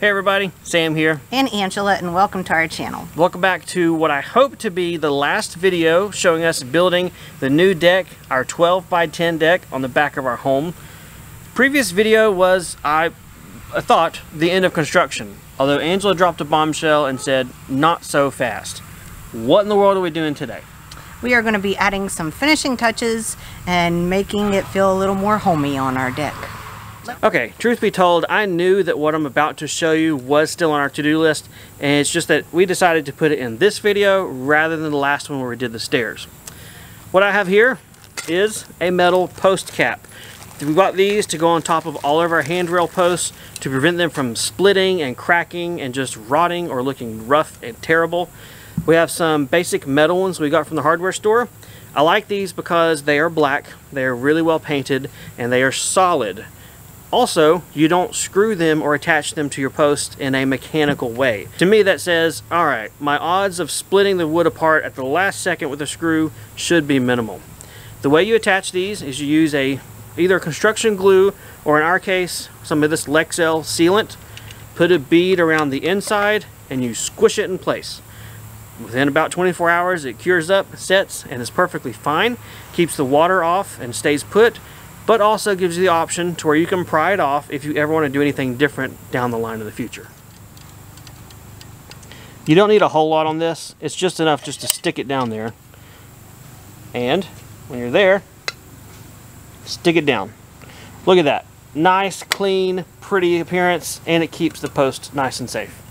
Hey everybody, Sam here. And Angela, and welcome to our channel. Welcome back to what I hope to be the last video showing us building the new deck, our 12 by 10 deck on the back of our home. Previous video was, I, I thought, the end of construction. Although Angela dropped a bombshell and said, not so fast. What in the world are we doing today? We are going to be adding some finishing touches and making it feel a little more homey on our deck. Okay, truth be told, I knew that what I'm about to show you was still on our to-do list, and it's just that we decided to put it in this video rather than the last one where we did the stairs. What I have here is a metal post cap. We bought these to go on top of all of our handrail posts to prevent them from splitting and cracking and just rotting or looking rough and terrible. We have some basic metal ones we got from the hardware store. I like these because they are black, they are really well painted, and they are solid. Also, you don't screw them or attach them to your post in a mechanical way. To me that says, alright, my odds of splitting the wood apart at the last second with a screw should be minimal. The way you attach these is you use a either construction glue or in our case, some of this Lexel sealant. Put a bead around the inside and you squish it in place. Within about 24 hours it cures up, sets, and is perfectly fine. Keeps the water off and stays put but also gives you the option to where you can pry it off if you ever want to do anything different down the line in the future. You don't need a whole lot on this. It's just enough just to stick it down there. And when you're there, stick it down. Look at that. Nice, clean, pretty appearance, and it keeps the post nice and safe.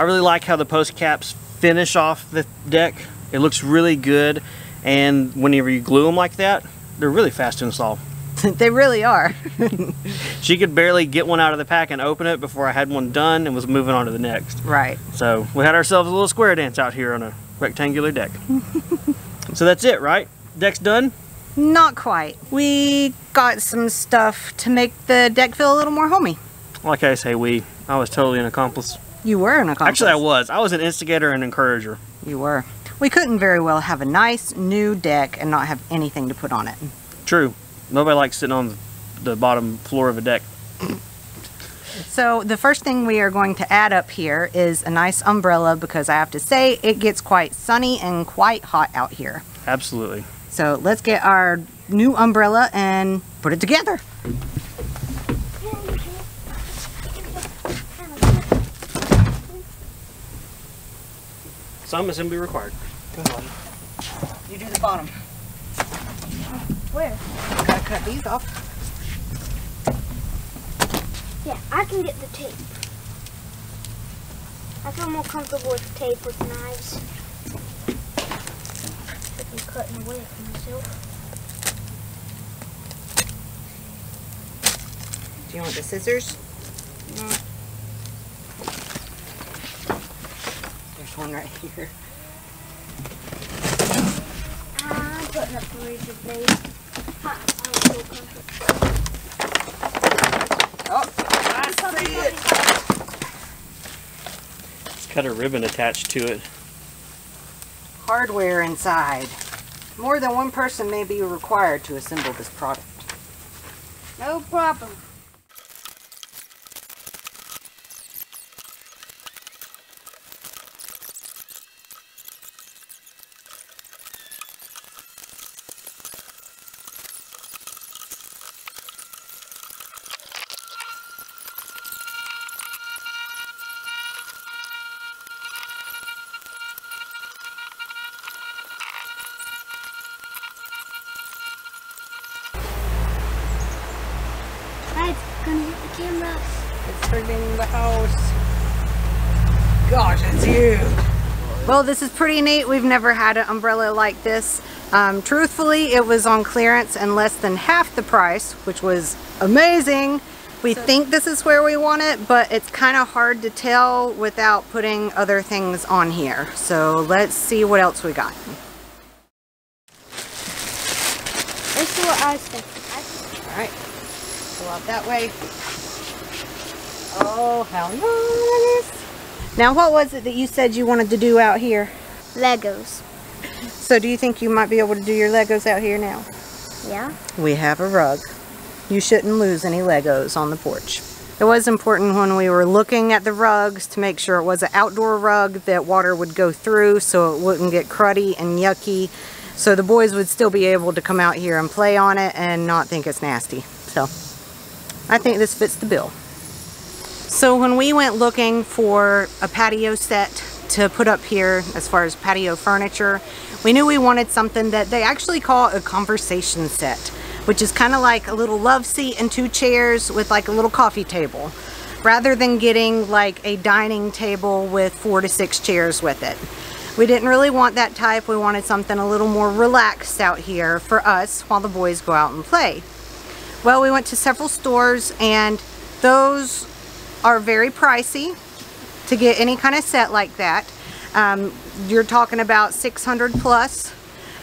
I really like how the post caps finish off the deck. It looks really good and whenever you glue them like that, they're really fast to install. they really are. she could barely get one out of the pack and open it before I had one done and was moving on to the next. Right. So we had ourselves a little square dance out here on a rectangular deck. so that's it, right? Deck's done? Not quite. We got some stuff to make the deck feel a little more homey. Like I say, we. I was totally an accomplice. You were an accomplice. Actually, I was. I was an instigator and encourager. You were. We couldn't very well have a nice new deck and not have anything to put on it. True. Nobody likes sitting on the bottom floor of a deck. So the first thing we are going to add up here is a nice umbrella because I have to say it gets quite sunny and quite hot out here. Absolutely. So let's get our new umbrella and put it together. Some assembly required. Go on. You do the bottom. Where? Gotta cut these off. Yeah, I can get the tape. I feel more comfortable with tape with knives. I can cut away from myself. Do you want the scissors? No. One right here. I'm putting up the razor blade. Ha, I don't feel comfortable. Oh, I see it. It's got a ribbon attached to it. Hardware inside. More than one person may be required to assemble this product. No problem. Well, this is pretty neat. We've never had an umbrella like this. Um, truthfully, it was on clearance and less than half the price, which was amazing. We think this is where we want it, but it's kind of hard to tell without putting other things on here. So let's see what else we got. Let's see what I was thinking. All right, go out that way. Oh, how nice. Now, what was it that you said you wanted to do out here? Legos. So do you think you might be able to do your Legos out here now? Yeah. We have a rug. You shouldn't lose any Legos on the porch. It was important when we were looking at the rugs to make sure it was an outdoor rug that water would go through so it wouldn't get cruddy and yucky. So the boys would still be able to come out here and play on it and not think it's nasty. So I think this fits the bill. So when we went looking for a patio set to put up here as far as patio furniture, we knew we wanted something that they actually call a conversation set which is kind of like a little love seat and two chairs with like a little coffee table rather than getting like a dining table with four to six chairs with it. We didn't really want that type. We wanted something a little more relaxed out here for us while the boys go out and play. Well, we went to several stores and those are very pricey to get any kind of set like that. Um, you're talking about 600 plus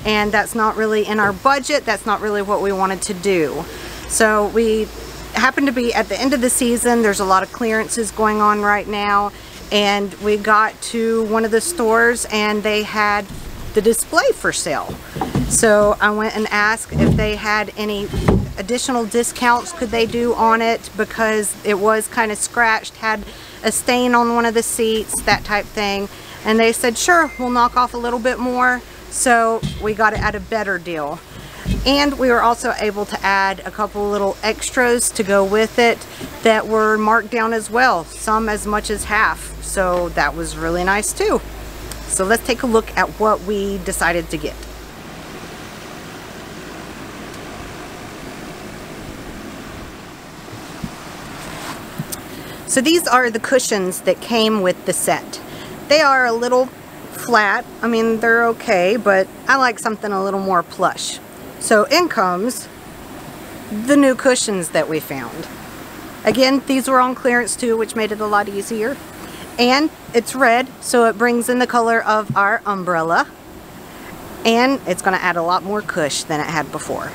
and that's not really in our budget. That's not really what we wanted to do. So we happen to be at the end of the season. There's a lot of clearances going on right now and we got to one of the stores and they had the display for sale. So I went and asked if they had any additional discounts could they do on it because it was kind of scratched, had a stain on one of the seats, that type thing. And they said, sure, we'll knock off a little bit more. So we got it at a better deal. And we were also able to add a couple little extras to go with it that were marked down as well, some as much as half. So that was really nice too. So let's take a look at what we decided to get. So these are the cushions that came with the set. They are a little flat. I mean, they're okay, but I like something a little more plush. So in comes the new cushions that we found. Again, these were on clearance too, which made it a lot easier. And it's red, so it brings in the color of our umbrella. And it's going to add a lot more cush than it had before.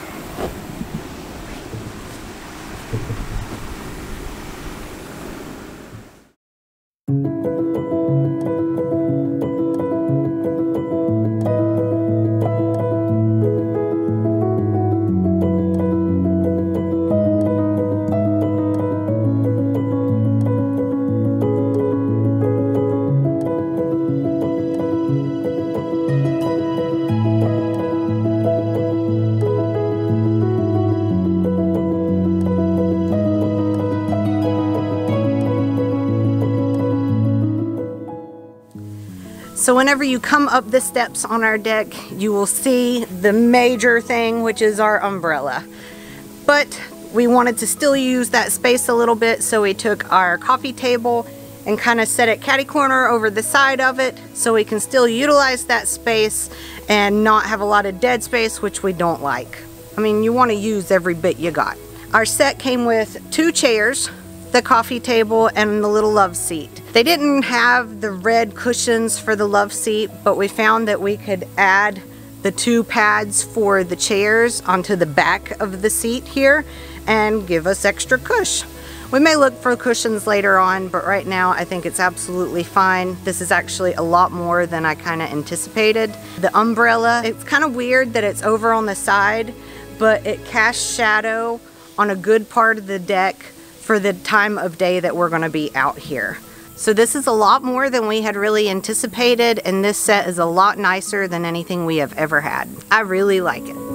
So whenever you come up the steps on our deck, you will see the major thing, which is our umbrella. But we wanted to still use that space a little bit, so we took our coffee table and kind of set it catty corner over the side of it so we can still utilize that space and not have a lot of dead space, which we don't like. I mean, you want to use every bit you got. Our set came with two chairs, the coffee table, and the little love seat. They didn't have the red cushions for the love seat, but we found that we could add the two pads for the chairs onto the back of the seat here and give us extra cush. We may look for cushions later on, but right now I think it's absolutely fine. This is actually a lot more than I kind of anticipated. The umbrella, it's kind of weird that it's over on the side, but it casts shadow on a good part of the deck for the time of day that we're going to be out here. So this is a lot more than we had really anticipated and this set is a lot nicer than anything we have ever had. I really like it.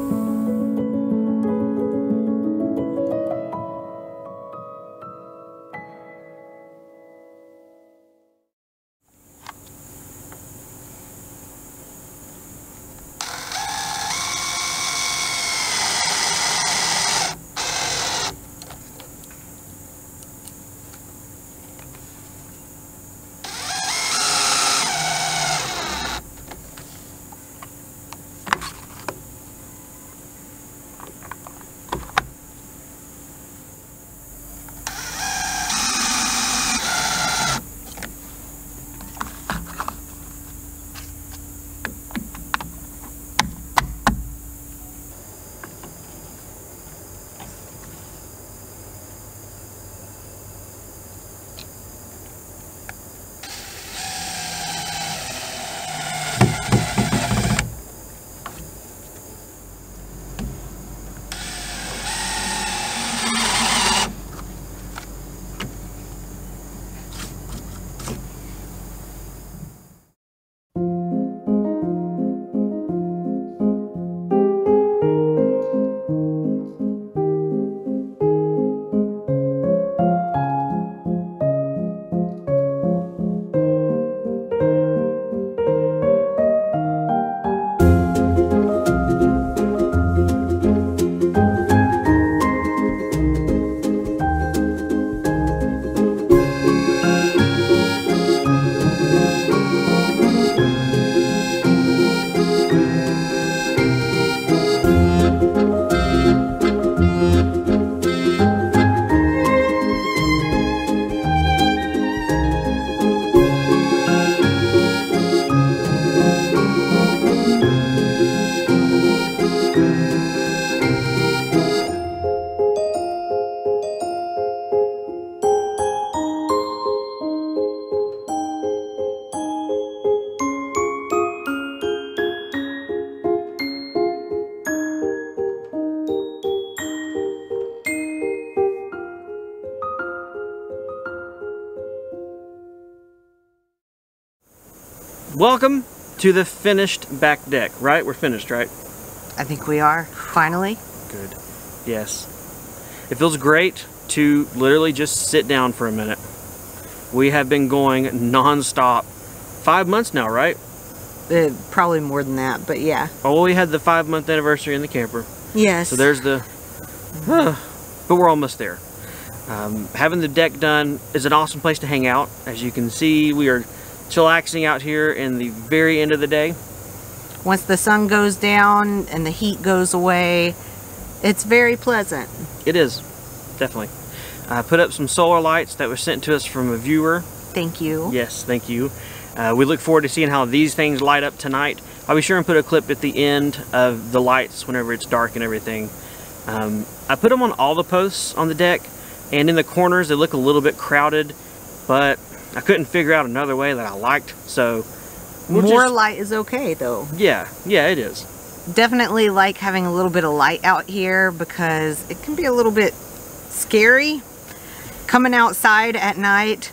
Welcome to the finished back deck, right? We're finished, right? I think we are, finally. Good. Yes. It feels great to literally just sit down for a minute. We have been going non-stop five months now, right? Uh, probably more than that, but yeah. Oh, we had the five month anniversary in the camper. Yes. So there's the, but we're almost there. Um, having the deck done is an awesome place to hang out. As you can see, we are chillaxing out here in the very end of the day. Once the sun goes down and the heat goes away, it's very pleasant. It is, definitely. I put up some solar lights that were sent to us from a viewer. Thank you. Yes, thank you. Uh, we look forward to seeing how these things light up tonight. I'll be sure and put a clip at the end of the lights whenever it's dark and everything. Um, I put them on all the posts on the deck and in the corners they look a little bit crowded but I couldn't figure out another way that I liked so we'll More just- light is okay though. yeah yeah it is Definitely like having a little bit of light out here because it can be a little bit scary coming outside at night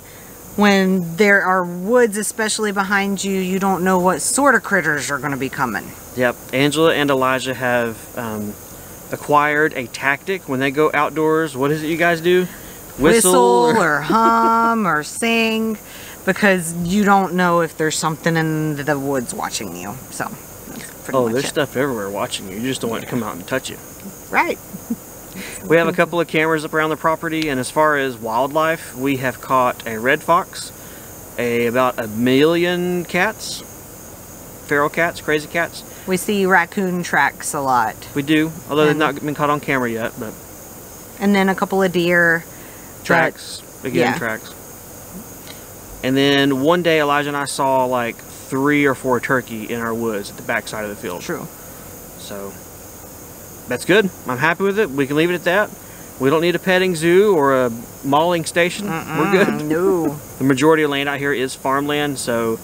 when there are woods especially behind you you don't know what sort of critters are going to be coming Yep, Angela and Elijah have um, acquired a tactic when they go outdoors. What is it you guys do? Whistle, or- or hum or sing because you don't know if there's something in the woods watching you so oh, there's it. stuff everywhere watching you. You just don't want it to come out and touch you. right We have a couple of cameras up around the property, and as far as wildlife, we have caught a red fox, a about a million cats, feral cats, crazy cats. we see raccoon tracks a lot We do, although they've not been caught on camera yet, but and then a couple of deer tracks again, yeah. tracks. And then one day, Elijah and I saw like three or four turkey in our woods at the backside of the field. true So that's good. I'm happy with it. We can leave it at that. We don't need a petting zoo or a mauling station. We're good. No The majority of land out here is farmland, so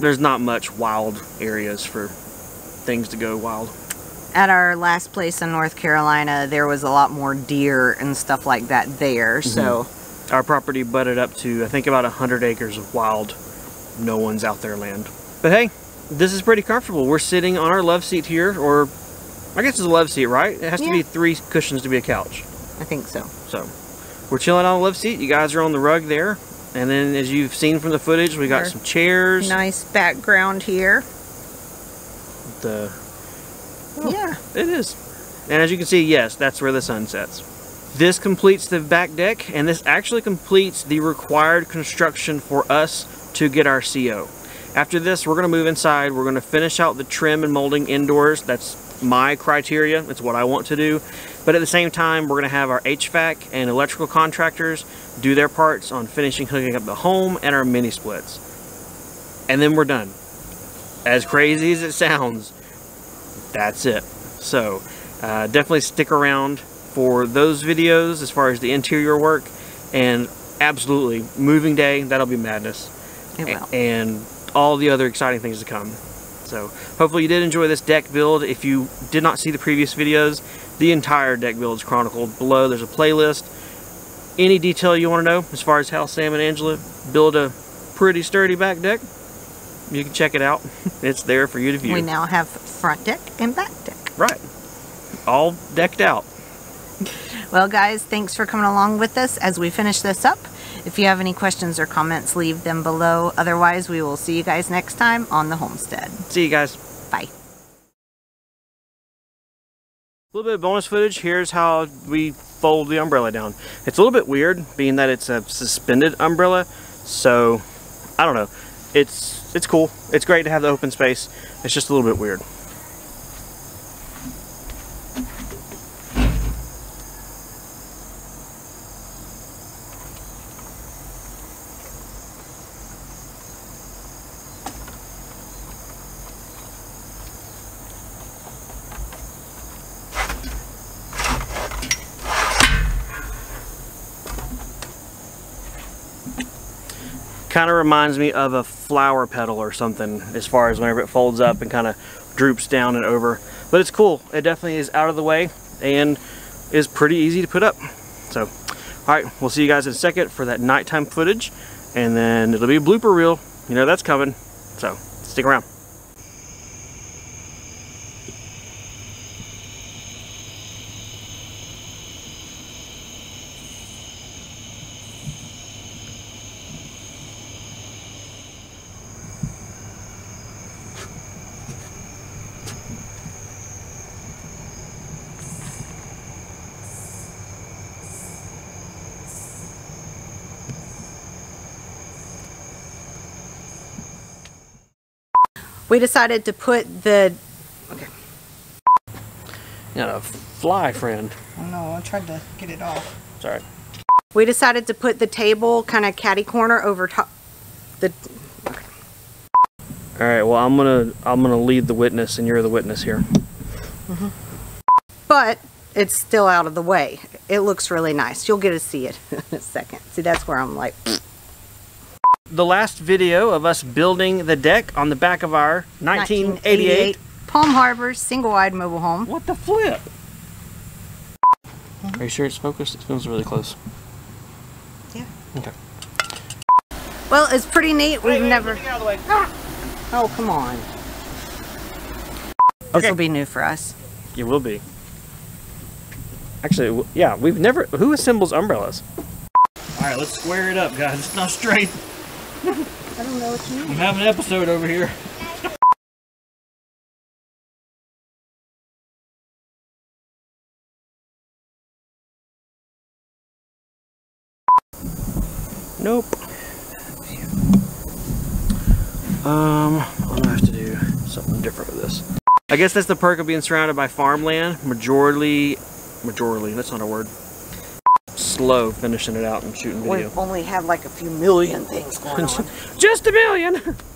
there's not much wild areas for things to go wild. At our last place in North Carolina, there was a lot more deer and stuff like that there. Mm-hmm. So Our property butted up to, I think, about 100 acres of wild, no one's out there land. But hey, this is pretty comfortable. We're sitting on our love seat here, or I guess it's a love seat, right? It has to Yeah. be three cushions to be a couch. I think so. So we're chilling on the love seat. You guys are on the rug there. And then as you've seen from the footage, we got There. some chairs. Nice background here. The Oh, yeah. It is. And as you can see, yes, that's where the sun sets. This completes the back deck, and this actually completes the required construction for us to get our CO. After this, we're going to move inside. We're going to finish out the trim and molding indoors. That's my criteria. It's what I want to do. But at the same time, we're going to have our HVAC and electrical contractors do their parts on finishing hooking up the home and our mini splits. And then we're done. As crazy as it sounds, that's it. So uh, definitely stick around for those videos as far as the interior work. And absolutely moving day that'll be madness. It will. And all the other exciting things to come. So hopefully you did enjoy this deck build. If you did not see the previous videos the entire deck build is chronicled below. There's a playlist. Any detail you want to know as far as how Sam and Angela build a pretty sturdy back deck you can check it out it's there for you to view We now have front deck and back deck. Right. All decked out. Well, guys, thanks for coming along with us as we finish this up. If you have any questions or comments, leave them below. Otherwise, we will see you guys next time on the homestead. See you guys. Bye. A little bit of bonus footage. Here's how we fold the umbrella down. It's a little bit weird being that it's a suspended umbrella. So, I don't know. It's it's cool. It's great to have the open space. It's just a little bit weird. kind of reminds me of a flower petal or something as far as whenever it folds up and kind of droops down and over. But it's cool. It definitely is out of the way and is pretty easy to put up. So, alright, we'll see you guys in a second for that nighttime footage and then it'll be a blooper reel. You know that's coming. So stick around. We decided to put the, You got a fly friend. oh no, I tried to get it off. Sorry. We decided to put the table kind of catty corner over top, the, All right. Well, I'm gonna I'm gonna lead the witness, and you're the witness here. Mhm. but it's still out of the way. It looks really nice. You'll get to see it in a second. See, that's where I'm like, The last video of us building the deck on the back of our 1988. Palm Harbor single-wide mobile home. What the flip? Are you sure it's focused? It feels really close. Yeah. Okay. Well, it's pretty neat. We've never. out of the way. Ah! Oh, come on. This will be new for us. You will be. Actually, yeah, we've never. Who assembles umbrellas? All right, let's square it up, guys. It's not straight. I don't know what you mean. I'm having an episode over here. Nope. Um, I'm gonna have to do something different with this. I guess that's the perk of being surrounded by farmland. Majority, majority, that's not a word. Slow finishing it out and shooting video. We only have like a few million things going on. Just a million!